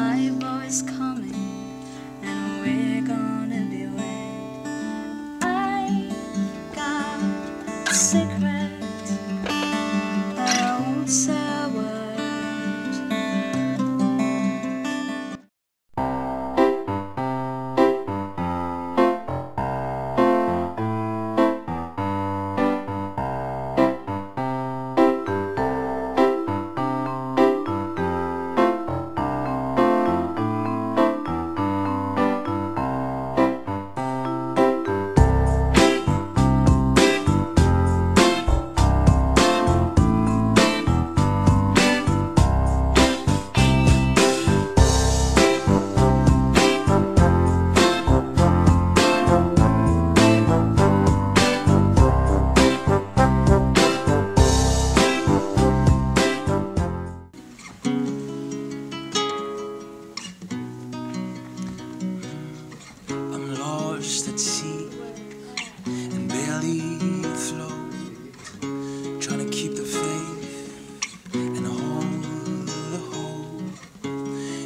My voice coming, and we're gonna be. I got. that sea and barely float, trying to keep the faith and hold the hope.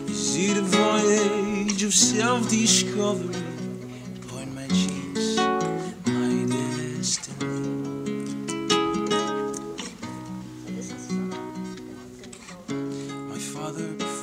Is it a voyage of self-discovery? My my destiny. My father.